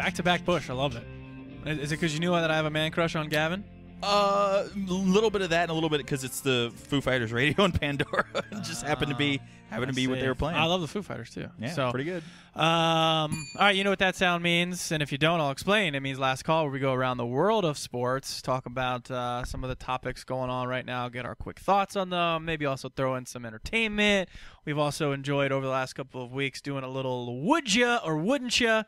back to back Bush. I love it. Is it because you knew that I have a man crush on Gavin? Uh, a little bit of that, and a little bit because it's the Foo Fighters radio in Pandora. It just happened to be happened to be what they were playing. I love the Foo Fighters too. yeah, so pretty good. Um, all right, you know what that sound means, and if you don't, I'll explain. It means last call, where we go around the world of sports, talk about uh, some of the topics going on right now, get our quick thoughts on them, maybe also throw in some entertainment. We've also enjoyed over the last couple of weeks doing a little would ya or wouldn't ya,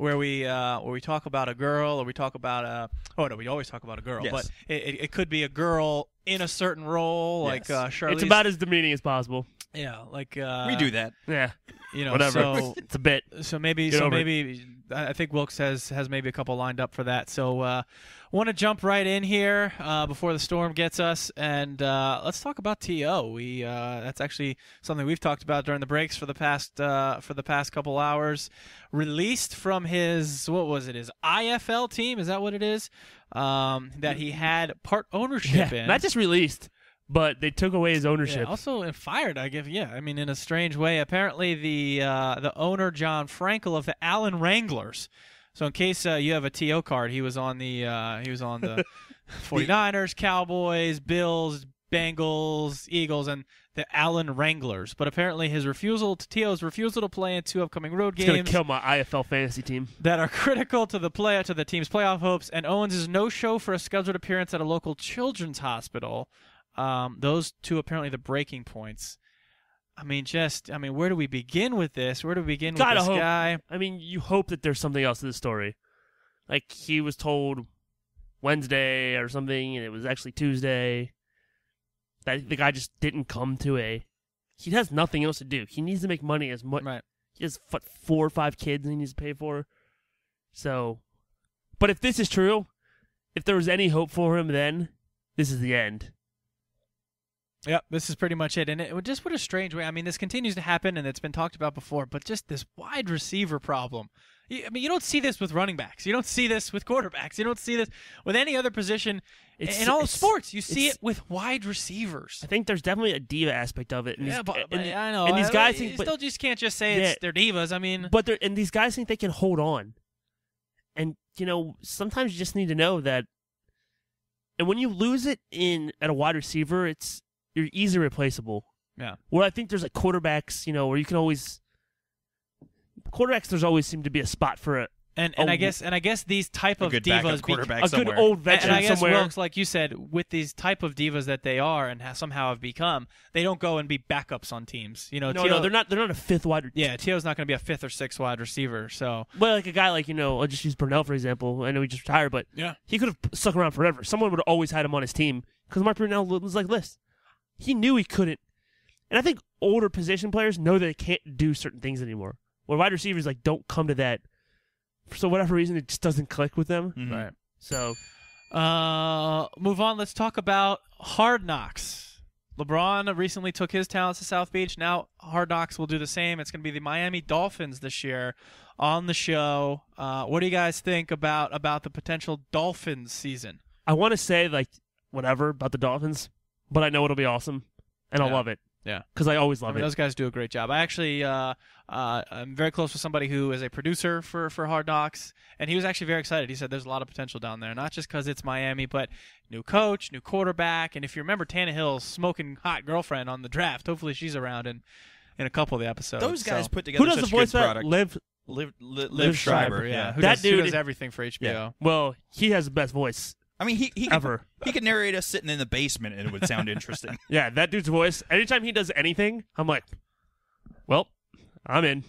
where we uh, where we talk about a girl or we talk about a oh no, we always talk about a girl, Yes. but it, it, it could be a girl in a certain role, like Yes. uh, Charlize. It's about as demeaning as possible. yeah, like uh, we do that. Yeah, you know, whatever. So it's a bit. so maybe Get so it. maybe I I think Wilkes has has maybe a couple lined up for that. So uh, want to jump right in here uh, before the storm gets us, and uh, let's talk about To. We uh, that's actually something we've talked about during the breaks for the past uh, for the past couple hours. Released from his what was it his IFL team? Is that what it is? Um, that he had part ownership Yeah, in. not just released, but they took away his Yeah, ownership. also uh, fired, I give. Yeah, I mean, in a strange way. Apparently, the uh, the owner John Frankel of the Allen Wranglers. So, in case uh, you have a TO card, he was on the uh, he was on the 49ers, Cowboys, Bills, Bengals, Eagles, and the Allen Wranglers. But apparently, his refusal to TO's refusal to play in two upcoming road it's games kill my IFL fantasy team. that are critical to the play to the team's playoff hopes, and Owens' is no show for a scheduled appearance at a local children's hospital. Um, those two apparently the breaking points. I mean, just I mean, where do we begin with this? Where do we begin with Gotta this hope. guy? I mean, you hope that there's something else to the story. Like he was told Wednesday or something, and it was actually Tuesday. That the guy just didn't come to a. He has nothing else to do. He needs to make money as much. Right. He has what, four or five kids he needs to pay for. So, but if this is true, if there was any hope for him, then this is the end. Yep, this is pretty much it. And it just what a strange way. I mean, this continues to happen, and it's been talked about before. But just this wide receiver problem. I mean, you don't see this with running backs. You don't see this with quarterbacks. You don't see this with any other position It's- in all sports. You see it with wide receivers. I think there's definitely a diva aspect of it. And Yeah, these- but, and- I know. And these I- guys you think, but, still just can't just say Yeah. it's they're divas. I mean, but they're and these guys think they can hold on. And you know, sometimes you just need to know that. And when you lose it in at a wide receiver, it's you're easily replaceable. Yeah. Where I think there's like quarterbacks, you know, where you can always quarterbacks. There's always seem to be a spot for a, and and a I w- guess and I guess these type of good backup divas, be- quarterback a somewhere. good old and, veteran and I guess somewhere. Wilkes, like you said, with these type of divas that they are and ha- somehow have become, they don't go and be backups on teams. You know, no, T.O. no, they're not. They're not a fifth wide. Yeah, T.O.'s not going to be a fifth or sixth wide receiver. So Well, like a guy like you know, I'll just use Brunell for example. I know he just retired, but yeah, he could have stuck around forever. Someone would have always had him on his team because Mark Brunell was like this. He knew he couldn't, and I think older position players know that they can't do certain things anymore. Where wide receivers like don't come to that for so whatever reason it just doesn't click with them. Mhm. right. So Uh, move on. Let's talk about Hard Knocks. LeBron recently took his talents to South Beach. Now Hard Knocks will do the same. It's going to be the Miami Dolphins this year on the show. Uh, what do you guys think about about the potential Dolphins season? I want to say like whatever about the Dolphins, but I know it'll be awesome, and I'll Yeah. love it. Yeah. because I always I love mean, it. those guys do a great job. I actually, uh, uh, I'm very close with somebody who is a producer for, for Hard Knocks, and he was actually very excited. He said there's a lot of potential down there, not just because it's Miami, but new coach, new quarterback, and if you remember Tannehill's smoking hot girlfriend on the draft, hopefully she's around in, in a couple of the episodes. Those guys So- put together Who does such the voice good for product. Live? Liv, Li- Liv, Liev Schreiber, Schreiber, yeah, who That does, who dude- does everything for HBO. Yeah. Well, he has the best voice I mean, he he could, ever. he could narrate us sitting in the basement, and it would sound interesting. Yeah, that dude's voice. Anytime he does anything, I'm like, well, I'm in.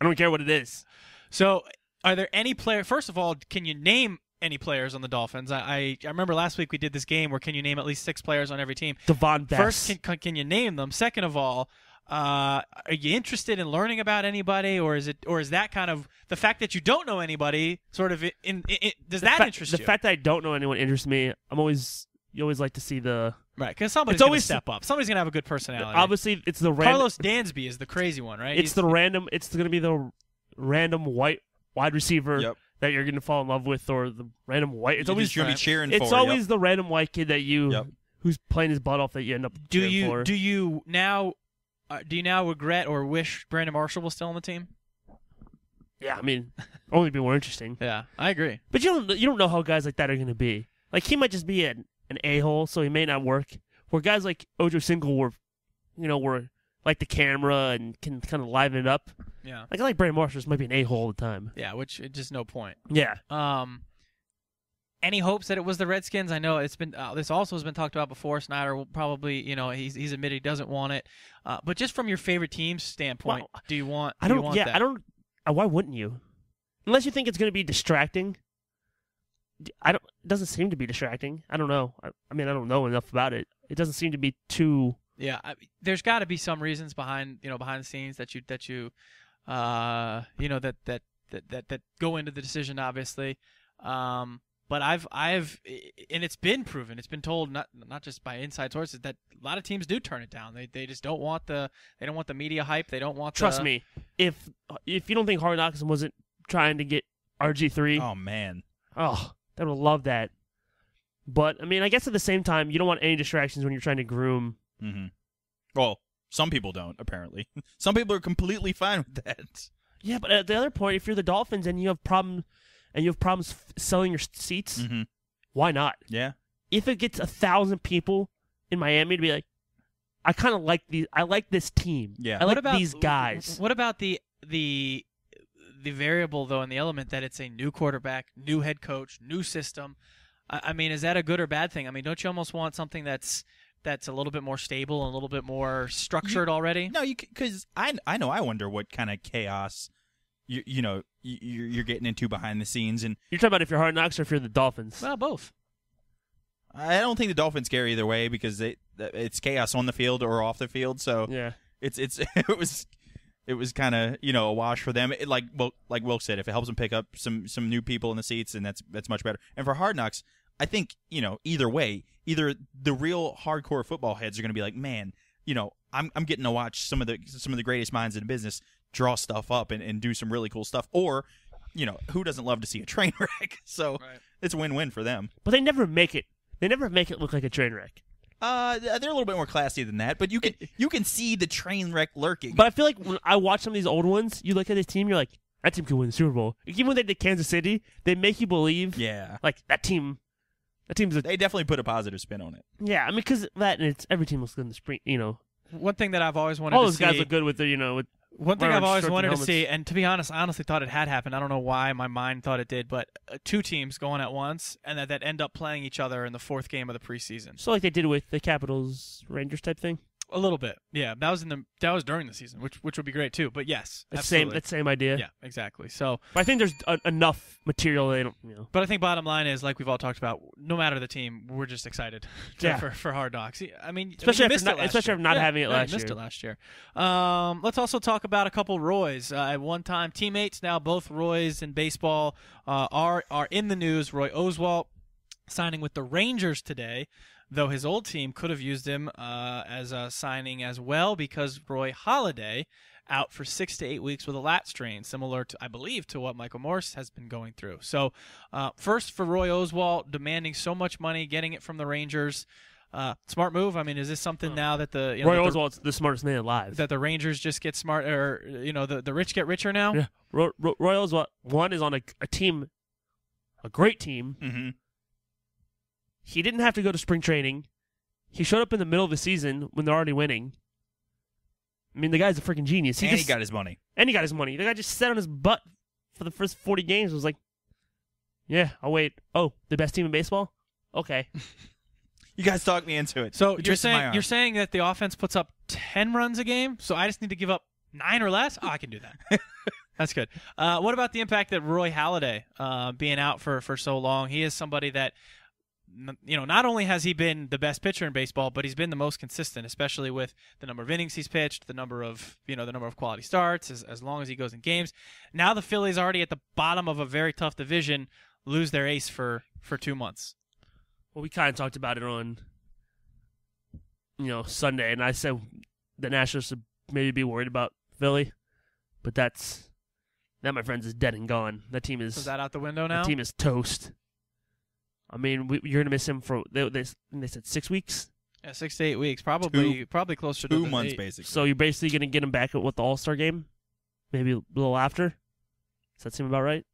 I don't care what it is. So, are there any player? First of all, can you name any players on the Dolphins? I, I I remember last week we did this game where can you name at least six players on every team? Davone Bess. First, can, can can you name them? Second of all, uh, are you interested in learning about anybody, or is it, or is that kind of the fact that you don't know anybody sort of in, in, in does the that fa- interest the you? The fact that I don't know anyone interests me. I'm always you always like to see the right? Because somebody's It's gonna always- step up. Somebody's gonna have a good personality. obviously it's the random. Karlos Dansby is the crazy one, right? it's He's- the random. It's going to be the random white wide receiver Yep. that you're going to fall in love with, or the random white. It's You're always just gonna be right. cheering it's for. always yep. the random white kid that you Yep. who's playing his butt off that you end up do cheering you for. do you now uh, do you now regret or wish Brandon Marshall was still on the team? Yeah, I mean, only be more interesting. Yeah, I agree. But you don't you don't know how guys like that are going to be. Like he might just be an, an a hole, so he may not work. Where guys like Ocho Cinco were, you know, were like the camera and can kind of liven it up. Yeah, Like I like Brandon Marshall just might be an a hole all the time. yeah, which just no point. Yeah, Um, any hopes that it was the Redskins? I know it's been uh, this also has been talked about before. Snyder will probably, you know, he's he's admitted he doesn't want it. Uh, but just from your favorite team's standpoint, Well, do you want? I do don't. want Yeah, that? I don't. Uh, why wouldn't you? Unless you think it's going to be distracting. I don't. It doesn't seem to be distracting. I don't know. I, I mean, I don't know enough about it. It doesn't seem to be too. Yeah, I, there's got to be some reasons behind you know behind the scenes that you that you, uh, you know that that that that, that go into the decision, obviously. Um, but I've I've and it's been proven, it's been told not not just by inside sources that a lot of teams do turn it down. They they just don't want the they don't want the media hype. They don't want Trust the, me. If if you don't think Hard Knocks wasn't trying to get RG three, Oh man. oh, they would love that. But I mean, I guess at the same time, you don't want any distractions when you're trying to groom. Mm-hmm. Well, some people don't. Apparently, some people are completely fine with that. Yeah, but at the other point, if you're the Dolphins and you have problem and you have problems f- selling your s- seats, hmm why not? Yeah. if it gets a thousand people in Miami to be like, I kind of like these. I like this team. Yeah. I What like about these guys. What about the the the variable though, and the element that it's a new quarterback, new head coach, new system? I, I mean, is that a good or bad thing? I mean, don't you almost want something that's that's a little bit more stable and a little bit more structured already? No, you because I I know I wonder what kind of chaos you you know you, you're you're getting into behind the scenes, and You're talking about if you're Hard Knocks or if you're the Dolphins. Well, both. I don't think the Dolphins care either way because they, it's chaos on the field or off the field. So yeah, it's it's it was it was kind of you know a wash for them. It, like well, like Will said, if it helps them pick up some some new people in the seats, and that's that's much better. And for Hard Knocks, I think you know either way, either the real hardcore football heads are going to be like, man, you know, I'm I'm getting to watch some of the some of the greatest minds in the business draw stuff up and, and do some really cool stuff, or you know, who doesn't love to see a train wreck? So Right. it's a win win for them. but they never make it. They never make it look like a train wreck. Uh, they're a little bit more classy than that, but you can you can see the train wreck lurking. But I feel like when I watch some of these old ones, you look at this team, you're like, that team could win the Super Bowl. Even when they did Kansas City, they make you believe, yeah, like that team. That team's a they definitely put a positive spin on it. yeah. I mean, because that and it's every team looks good in the spring. You know, One thing that I've always wanted all to those see. guys look good with the you know with One thing I've always shirts and wanted to see, and to be honest, I honestly thought it had happened. I don't know why my mind thought it did, but uh, two teams going at once, and that, that end up playing each other in the fourth game of the preseason. so like they did with the Capitals Rangers type thing. A little bit, yeah. That was in the that was during the season, which which would be great too. But yes, That same absolutely. that same idea. yeah, exactly. So, But I think there's a, enough material they don't you know. but I think bottom line is, like we've all talked about, no matter the team, we're just excited to, Yeah. for for hard knocks. I mean, Especially you after missed not- it last especially year. after not Yeah, having it yeah, last you missed year. it last year. Um, let's also talk about a couple Roys. Uh, at one time, teammates now both Roys in baseball uh, are are in the news. Roy Oswalt signing with the Rangers today, though his old team could have used him uh, as a signing as well because Roy Halladay out for six to eight weeks with a lat strain, similar to I believe to what Michael Morse has been going through. So uh, first for Roy Oswalt, demanding so much money, getting it from the Rangers. Uh, smart move. I mean, is this something now that the you know, Roy that the, the smartest man alive. that the Rangers just get smart, or you know, the the rich get richer now? yeah, Roy, Roy, Roy Oswalt one is on a, a team, a great team. Mm-hmm. He didn't have to go to spring training. He showed up in the middle of the season when they're already winning. I mean, the guy's a freaking genius. He and just, he got his money. and he got his money. The guy just sat on his butt for the first forty games. Was like, yeah, I'll wait. Oh, the best team in baseball. Okay, You guys talked me into it. So You you're saying you're saying that the offense puts up ten runs a game, so I just need to give up nine or less? Oh, I can do that. That's good. Uh, what about the impact that Roy Halladay uh, being out for for so long? He is somebody that n- you know not only has he been the best pitcher in baseball, but he's been the most consistent, especially with the number of innings he's pitched, the number of you know the number of quality starts, as as long as he goes in games. Now the Phillies already at the bottom of a very tough division lose their ace for for two months. well, we kind of talked about it on, you know, Sunday, and I said the Nationals should maybe be worried about Philly, but that's that, my friends, is dead and gone. That team is Is that out the window now? That team is toast. I mean, we, you're gonna miss him for they, they, they said six weeks, Yeah, six to eight weeks, probably Two- probably closer to two months eight. basically. so you're basically gonna get him back at what the All Star game, maybe a little after. Does that seem about right?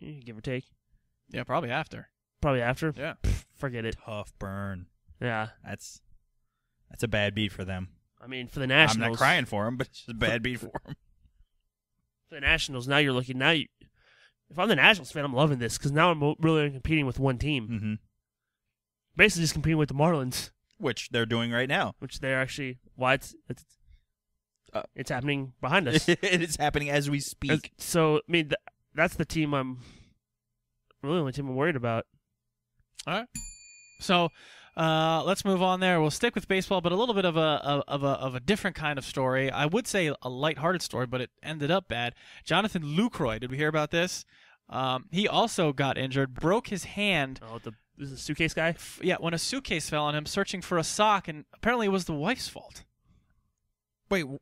Eh, Give or take. Yeah, probably after. Probably after. Yeah. Pff, forget it. Tough burn. Yeah. That's that's a bad beat for them. I mean, for the Nationals. I'm not crying for them, but it's just a bad beat for them. For the Nationals, now you're looking. Now you. If I'm the Nationals fan, I'm loving this because now I'm really competing with one team. hmm Basically, just competing with the Marlins, Which they're doing right now. which they're actually why it's it's, Uh, it's happening behind us. it is happening as we speak. As- so I mean, th- that's the team I'm really the only team I'm worried about. All right. So uh, let's move on there. We'll stick with baseball, but a little bit of a of a of a different kind of story. I would say a lighthearted story, but it ended up bad. Jonathan Lucroy, did we hear about this? Um, he also got injured, broke his hand. Oh, the this is a suitcase guy. f- Yeah, when a suitcase fell on him, searching for a sock, and apparently it was the wife's fault. Wait, w-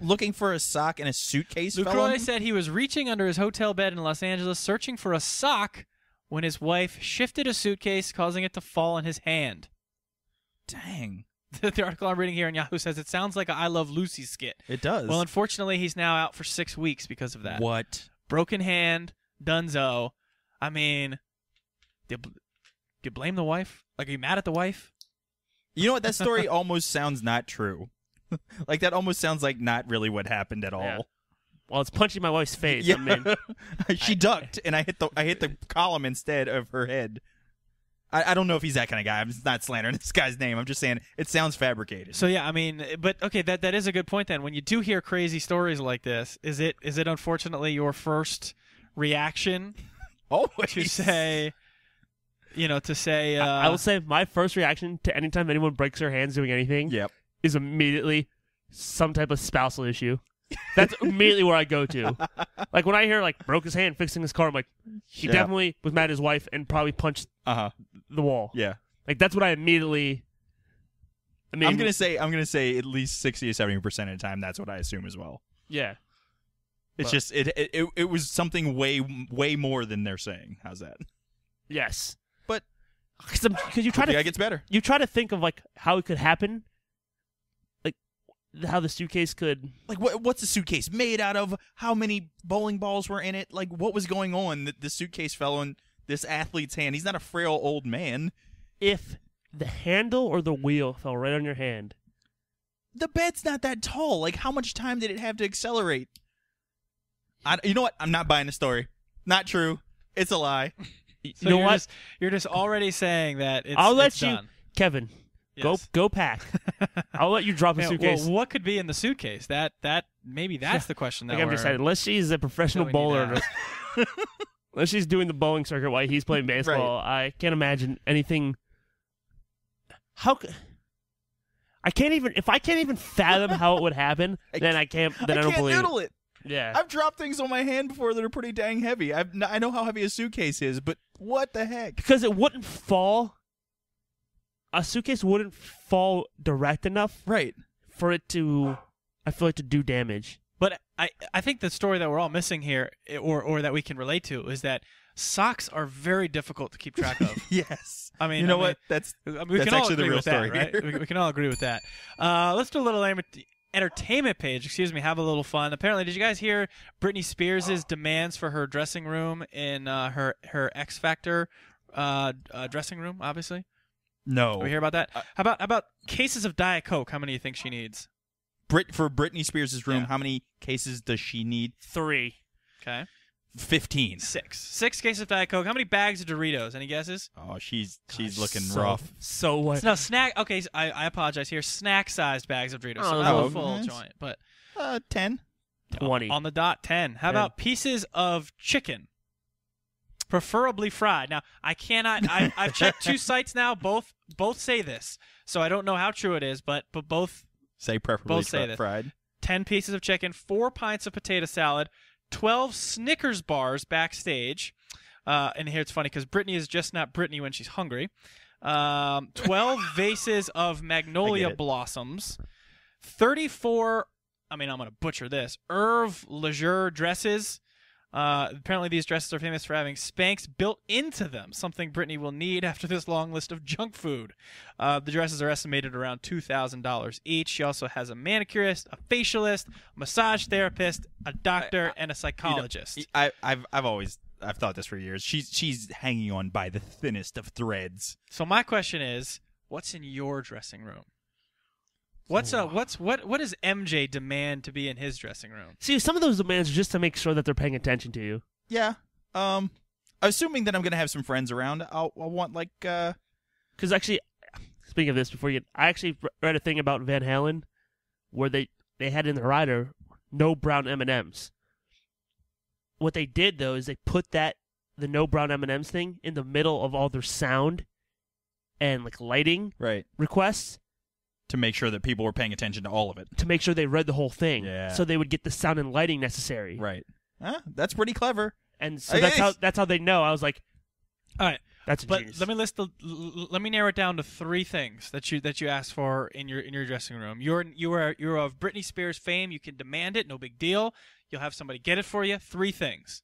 looking for a sock in a suitcase? fell on Lucroy him? said he was reaching under his hotel bed in Los Angeles, searching for a sock, when his wife shifted a suitcase, causing it to fall in his hand. "Dang, the article I'm reading here on Yahoo says it sounds like a I Love Lucy skit. it does." Well, unfortunately, he's now out for six weeks because of that. what? Broken hand, Dunzo. I mean, do you, bl- do you blame the wife? Like, are you mad at the wife? You know what? That story almost sounds not true. like that almost sounds like not really what happened at all. Yeah. Well, it's punching my wife's face. Yeah. I mean, she ducked, and I hit the I hit the column instead of her head. I, I don't know if he's that kind of guy. I'm just not slandering this guy's name. I'm just saying it sounds fabricated. So yeah, I mean, but okay, that that is a good point. Then, when you do hear crazy stories like this, is it is it unfortunately your first reaction Always to say, you know, to say, uh, I will say my first reaction to anytime anyone breaks their hands doing anything Yep. is immediately some type of spousal issue. That's immediately where I go to. Like when I hear like broke his hand fixing his car, I'm like, he Yeah. definitely was mad at his wife and probably punched Uh huh. the wall. Yeah. Like that's what I immediately. I mean, I'm gonna say I'm gonna say at least sixty to seventy percent of the time. That's what I assume as well. yeah. It's But- just it, it it it was something way way more than they're saying. How's that? Yes. But because you try to guy gets better. you try to think of like how it could happen, how the suitcase could. Like what what's the suitcase made out of? How many bowling balls were in it? Like what was going on? that the suitcase fell in this athlete's hand. He's not a frail old man. If the handle or the wheel fell right on your hand, the bed's not that tall. Like, how much time did it have to accelerate? I, you know what? I'm not buying the story. Not true. It's a lie. you know you're what, Just, you're just already saying that it's. I'll let it's you- done. Kevin, go Yes. go pack. I'll let you drop a Yeah, suitcase. Well, what could be in the suitcase? That that maybe that's the question. That like I'm saying, unless she's a professional that we need bowler, unless she's doing the bowling circuit while he's playing baseball, I can't imagine anything. How? I can't even if I can't even fathom how it would happen, I then I can't. Then I, I don't can't believe. noodle it. Yeah, I've dropped things on my hand before that are pretty dang heavy. I've, n- I know how heavy a suitcase is, but what the heck? because it wouldn't fall. A suitcase wouldn't fall direct enough Right. for it to, I feel like, to do damage. But I I think the story that we're all missing here, or or that we can relate to, is that socks are very difficult to keep track of. Yes. I mean, you know I mean, what? That's I mean, we That's can all actually the agree real with that, story right? We, we can all agree with that. Uh, let's do a little enter- entertainment page. Excuse me. Have a little fun. Apparently, did you guys hear Britney Spears' demands for her dressing room in uh, her her X Factor uh, uh, dressing room? Obviously, no. Did we hear about that. Uh, how about how about cases of Diet Coke? How many do you think she needs? Brit for Britney Spears' room. Yeah. How many cases does she need? Three. Okay, Fifteen. six. Six cases of Diet Coke. How many bags of Doritos? Any guesses? Oh, she's she's looking so, rough. So what? No snack. Okay, so I, I apologize here. Snack-sized bags of Doritos. So Oh, not oh, a full nice. joint, but Uh, ten. Twenty. on the dot 10 how 10. about pieces of chicken preferably fried. Now i cannot I, i've checked two sites now. Both both say this so i don't know how true it is but but both Say preferably Both say this. fried. 10 pieces of chicken 4 pints of potato salad 12 snickers bars backstage. Uh, and here it's funny because Britney is just not Britney when she's hungry. Um, 12 vases of magnolia blossoms 34 i mean i'm going to butcher this Hervé Léger dresses Uh, apparently, these dresses are famous for having Spanx built into them, something Britney will need after this long list of junk food. Uh, the dresses are estimated around $2,000 each. She also has a manicurist, a facialist, a massage therapist, a doctor, and a psychologist. I, I've I've always I've thought this for years. She's she's hanging on by the thinnest of threads. So my question is, what's in your dressing room? What's uh what's what what does MJ demand to be in his dressing room? See, some of those demands are just to make sure that they're paying attention to you. Yeah. Um. Assuming that I'm gonna have some friends around, I'll, I'll want like uh. Because actually, speaking of this, before you, I actually read a thing about Van Halen, where they they had in the rider no brown M and M's. What they did though is they put that the no brown M and M's thing in the middle of all their sound and like lighting Right. requests To make sure that people were paying attention to all of it. to make sure they read the whole thing, Yeah. so they would get the sound and lighting necessary. Right. Huh? That's pretty clever. And so Hey, that's hey. how that's how they know. I was like, All right, that's but genius. let me list the l- l- let me narrow it down to three things that you that you asked for in your in your dressing room. You're you are you're of Britney Spears fame. You can demand it, no big deal. You'll have somebody get it for you. Three things: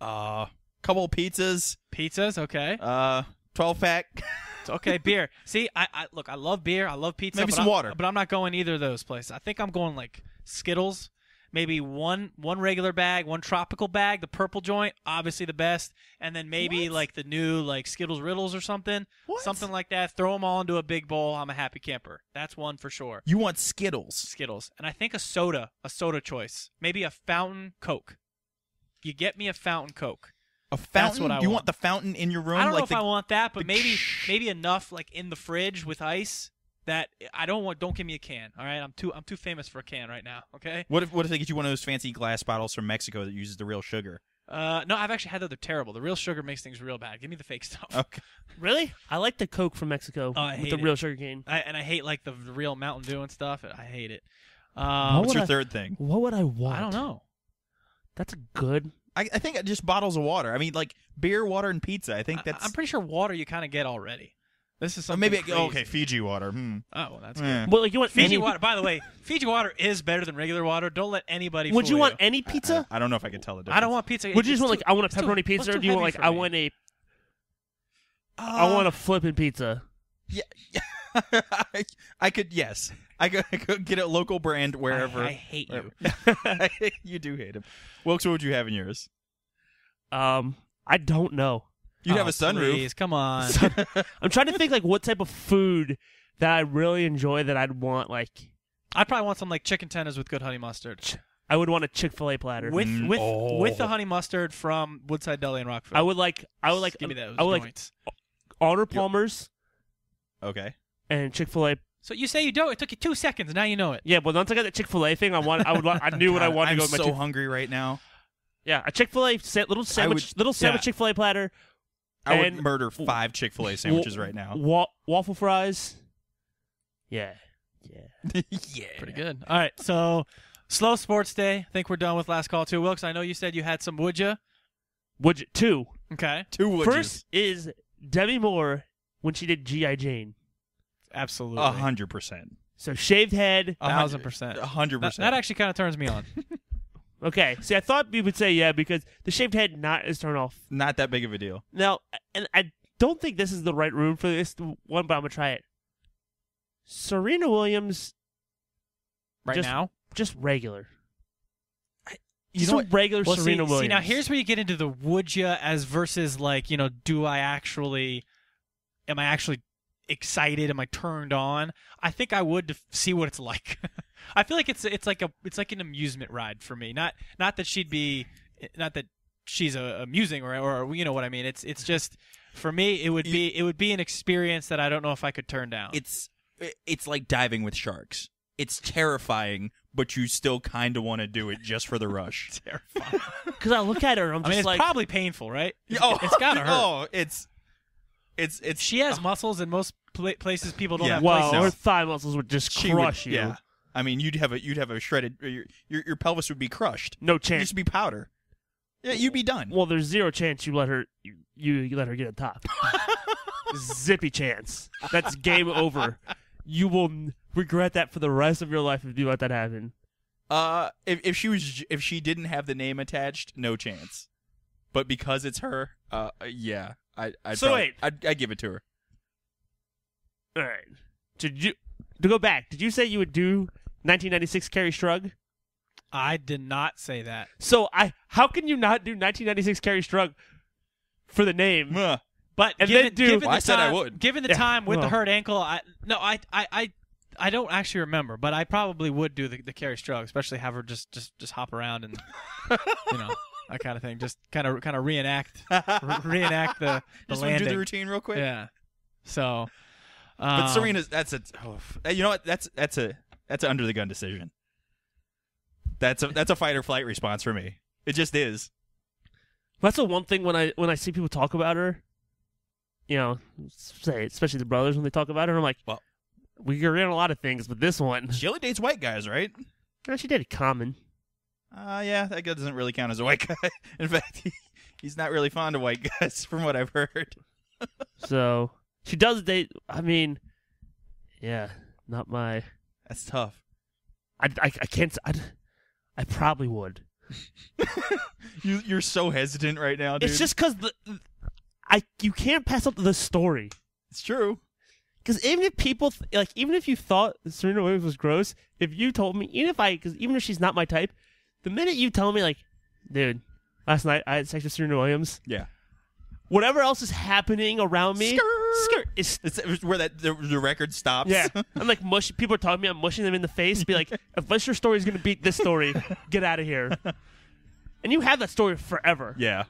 Uh, couple of pizzas. pizzas, okay, Uh, twelve pack. It's okay, beer. See, I, I look, I love beer, I love pizza, Maybe some I'm- water. but I'm not going either of those places. I think I'm going like Skittles. Maybe one one regular bag, one tropical bag, the purple joint, obviously the best, and then maybe What? like the new like Skittles Riddles or something, What? something like that. Throw them all into a big bowl. I'm a happy camper. That's one for sure. You want Skittles? Skittles, and I think a soda, a soda choice, maybe a fountain Coke. You get me a fountain Coke. A fountain? what I you want. want the fountain in your room? I don't like know if the, I want that, but the- maybe maybe enough like in the fridge with ice that I don't want. Don't give me a can. All right, I'm too I'm too famous for a can right now. Okay. What if what if they get you one of those fancy glass bottles from Mexico that uses the real sugar? Uh, no, I've actually had that. They're terrible. The real sugar makes things real bad. Give me the fake stuff. Okay. really, I like the Coke from Mexico Oh, I with the it. real sugar cane. I, and I hate like the real Mountain Dew and stuff. I hate it. What Um, What's your I- third thing? What would I want? I don't know. That's a good. I, I think just bottles of water. I mean, like beer, water, and pizza. I think that's I'm pretty sure water you kind of get already. This is Oh, something. maybe crazy. okay. Fiji water. Hmm. Oh, well, that's Eh. good. Well, like you want Fiji any, water. By the way, Fiji water is better than regular water. Don't let anybody. Would fool you want any pizza? I, I don't know if I can tell the difference. I don't want pizza. Would you just want too- like I want a it's too- pepperoni pizza, or do you want like I want a Uh, I want a flipping pizza? Yeah. I, I could. Yes. I could, I could get a local brand wherever. I, I hate you. wherever. you do hate him. Wilkes, what would you have in yours? Um, I don't know. You'd have Oh, a sunroof. Please, come on. I'm trying to think like what type of food that I really enjoy that I'd want. Like I'd probably want some like chicken tenders with good honey mustard. I would want a Chick Fil A platter. With Mm, with oh. with the honey mustard from Woodside Deli in Rockville. I would like I would like give me those I would like joints. Arnold Palmer's Okay. and Chick Fil A. So you say you don't? It took you two seconds. Now you know it. Yeah, but once I got the Chick Fil A thing, I want I would I knew what I wanted I'm to go with my so Chick- hungry right now. Yeah, a Chick Fil A sa- little sandwich, little sandwich yeah. Chick Fil A platter, I would And- murder five Chick Fil A sandwiches right now. wa- waffle fries. Yeah, yeah. yeah. Pretty good. All right, so slow sports day. I think we're done with last call too. Wilkes, I know you said you had some. Would you? Would you, two. Okay, Two would First is Demi Moore when she did GI Jane. Absolutely. A hundred percent. So shaved head. A thousand percent. A hundred percent. that actually kind of turns me on. Okay, see, I thought you would say yeah because the shaved head not is turn off. Not that big of a deal. Now, and I don't think this is the right room for this one, but I'm gonna try it. Serena Williams, Right Just- now. just regular. You Just know what? regular Well, Serena see, Williams. see, now here's where you get into the would you as versus like, you know, do I actually, am I actually excited? Am I turned on? I think I would to see what it's like. I feel like it's it's like a it's like an amusement ride for me. Not not that she'd be, not that she's a, amusing or or you know what I mean. It's it's just for me it would be it would be an experience that I don't know if I could turn down. It's it's like diving with sharks. It's terrifying, but you still kind of want to do it just for the rush. terrifying. because I look at her, I'm I just mean, it's like, probably painful, right? It's, oh, it's gotta hurt. Oh, it's it's it's She has muscles in most pla- places people don't Yeah. have wow, places. her thigh muscles would just she would- crush you. Yeah. I mean, you'd have a you'd have a shredded your your, your pelvis would be crushed. No chance. You'd just be powder. Yeah, you'd be done. Well, there's zero chance you let her you, you, you let her get a top. Zippy chance. That's game over. You will regret that for the rest of your life if you let that happen. Uh, if if she was if she didn't have the name attached, no chance. But because it's her, uh, yeah, I I So wait. I'd, I'd give it to her. All right. Did you to go back? Did you say you would do 1996 Kerri Strug? I did not say that. So I, how can you not do 1996 Kerri Strug for the name? Mwah. But And given, then do- given Well, the I said I would. Given the Yeah, time with the hurt ankle, I no, I, I, I, I don't actually remember, but I probably would do the, the Kerri Strug, especially have her just, just, just hop around and you know that kind of thing. Just kind of, kind of reenact, re- reenact the, the Just want to do the routine real quick. Yeah. So, But um, Serena's that's a oh, you know what that's that's a that's an under the gun decision. That's a that's a fight or flight response for me. It just is. That's the one thing when I when I see people talk about her, you know, say especially the brothers when they talk about her, I'm like, Well- we agree on a lot of things, but this one, She only dates white guys, right? no, she dated Common. Uh, yeah, that guy doesn't really count as a white guy. In fact, he, he's not really fond of white guys, from what I've heard. So she does date. I mean, yeah, not my. That's tough. I, I, I can't. I, I probably would. You you're so hesitant right now, dude. It's just because the I you can't pass up the story. it's true. Because even if people th- like, even if you thought Serena Williams was gross, if you told me, even if I, because even if she's not my type, the minute you tell me like, dude, last night I had sex with Serena Williams, Yeah. whatever else is happening around me, Skirt. skirt is It's, it's where that the, the record stops. yeah. I'm like mush. People are talking to me. I'm mushing them in the face. Be like, unless your story's gonna beat this story, get out of here. And you have that story forever. yeah.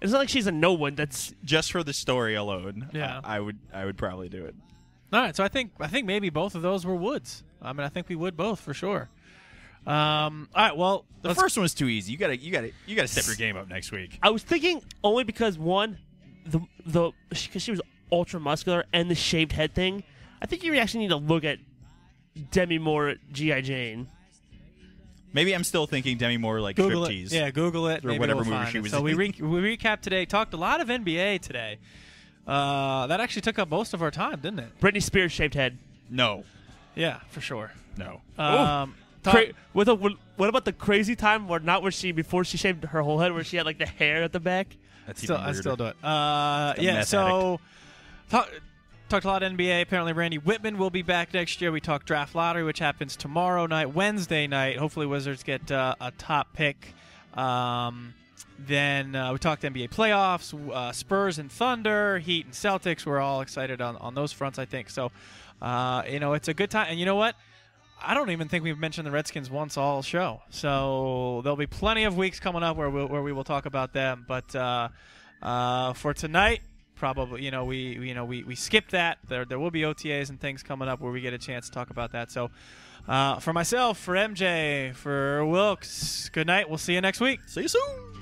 It's not like she's a no one. That's Just for the story alone. Yeah. I, I would I would probably do it. All right, so I think I think maybe both of those were Woods. I mean, I think we would both for sure. Um, all right, well, The let's- first one was too easy. You gotta you gotta you gotta step your game up next week. I was thinking only because one, the the because she was ultra muscular and the shaved head thing. I think you actually need to look at Demi Moore GI Jane. Maybe I'm still thinking Demi Moore like Google striptease. it. Yeah, Google it. Or Maybe whatever we'll movie she it. was So we in. re- we recapped today. Talked a lot of NBA today. Uh, that actually took up most of our time, didn't it? Britney Spears shaved head. No. Yeah, for sure. No. Um, talk- Cra- with a, what about the crazy time where not where she before she shaved her whole head where she had like the hair at the back? That's still, even I still do it. Uh, yeah. So talk, talked a lot of NBA. Apparently, Randy Wittman will be back next year. We talked draft lottery, which happens tomorrow night, Wednesday night. Hopefully, Wizards get uh, a top pick. Um, then uh, we talked NBA playoffs, uh, Spurs and Thunder, Heat and Celtics. We're all excited on, on those fronts, I think. So, uh, you know, it's a good time. And you know what? I don't even think we've mentioned the Redskins once all show. So there'll be plenty of weeks coming up where we'll, where we will talk about them. But uh, uh, for tonight, probably you know we you know we, we skipped that. There there will be OTAs and things coming up where we get a chance to talk about that. So uh, for myself, for MJ, for Wilkes, good night. We'll see you next week. See you soon.